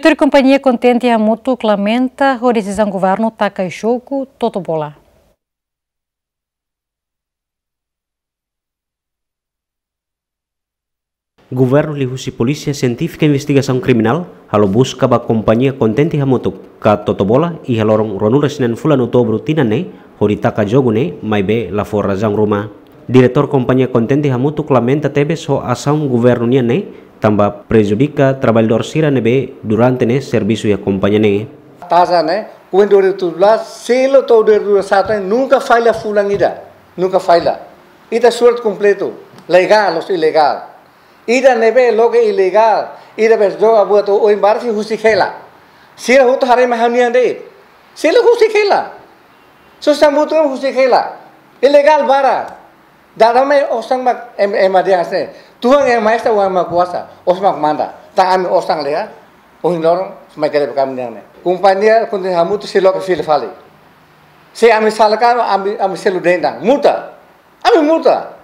Туркомпания Контентија Мото Кламента ходи се занговарно така и шоку, тото бола. Governo Lihusi Polícia Científica e Investigação kriminal halo busca ba konten di hamutu, ka totobola i halorong ronura sinan fulan outubro tinane horitaka jogune maibe la forrazang rumah. Diretor companhia contente e hamutuk e e lamenta tebes ho asam governo niane tamba prejudica trabalhador siranebe durante ne serviço e acompanhamento. Tazane, quando eu tubla, selo todo de satan nunca falha fulangida, nunca falha. Ida suerte completo, legal ou ilegal. Ida nebe logo ilegal, ida verdo abu to o embarque husi khela. Sira hut hare mahanian de. Selo husi khela. Sustambutram husi khela. Ilegal bara. Dalam orang mak em dia. Oh, Tuhan yang maha esa yang maha kuasa. Osmak manda. Tangan osang lea. Ohin lorong semai kere bekam niang Kumpanya kunci kuntin hamu tu silok fil fali. Se amis salakar ami ami dendang. Muta. amis muta.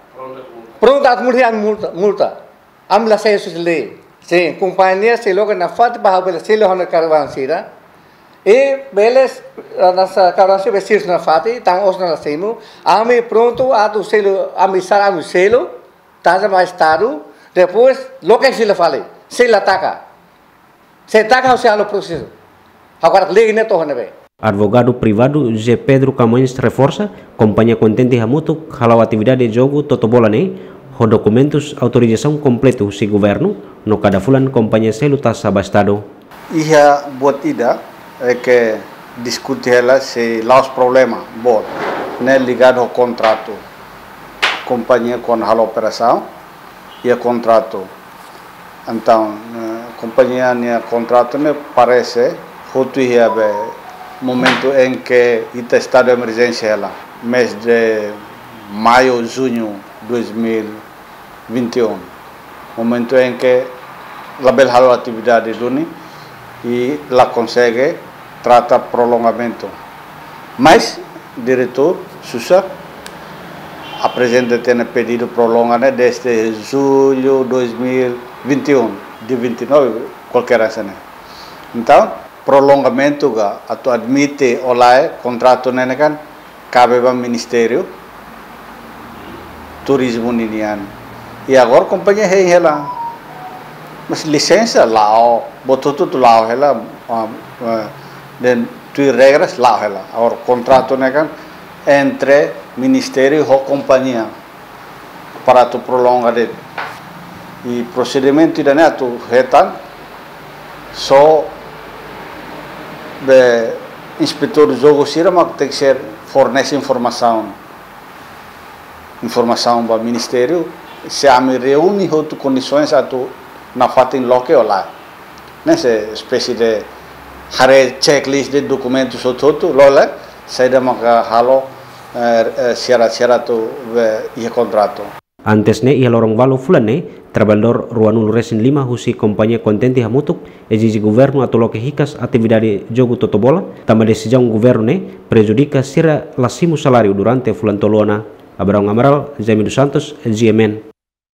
Pronto at mulhi murta, muta. Muta. Ami se Yesus le. Se silo silok nafat bahagia silo hona karwan sira. E beles nasa karwan se vestir na fati tang os na seimu ame pronto a tu selo ame sara ame selo taza mais taru depois lo que se le fale se la ataca se ataca o se alo processo agora lei ne to hona be Advogado privado José Pedro Camões reforça, companhia contente Hamuto, halau atividade de jogo Totobola ne, ho documentos autorização completo si governo no cada fulan companhia selu tas abastado. Ia buat ida é que discute ela se lá os problemas bot né ligado ao contrato. Companhia com a operação e a contrato. Então companhia né contrato né parece outro ia momento em que está estado de emergência ela. Mês de maio junho 2021 momento em que la belhalo atividade duni e la consegue trata prolongamento. Mas diretor Susa apresenta tem pedido prolongamento desde julho 2021 de 29 qualquer assim então prolongamento ga atau admite olai contrato nene kan? Cabe ao ministério turismo ninian. E agora companhia rei ela mas licença botou tudo lá ela den tu regras lá ela agora contrato kan entre ministério e companhia para tu prolongar de e procedimento da né tu retan só de inspetor do jogo sira mas tem que ser fornece informação informação para o Ministério, se a me reúne outras condições a tu na fatin loke lá. Nessa espécie de hare checklist de dokumentu so totu lola saida maka halo eh, eh, syarat-syarat tu eh, ia kontrato Antesne ia lorong walu fulane trabaldor ruanul resin lima husi kompanya kontenti hamutuk ejiji guvernu atau loke hikas atividade jogu totobola tama desijang ne prejudika sira lasimu salario durante fulan toluana Abraham Amaral, Jaime dos Santos, GMN.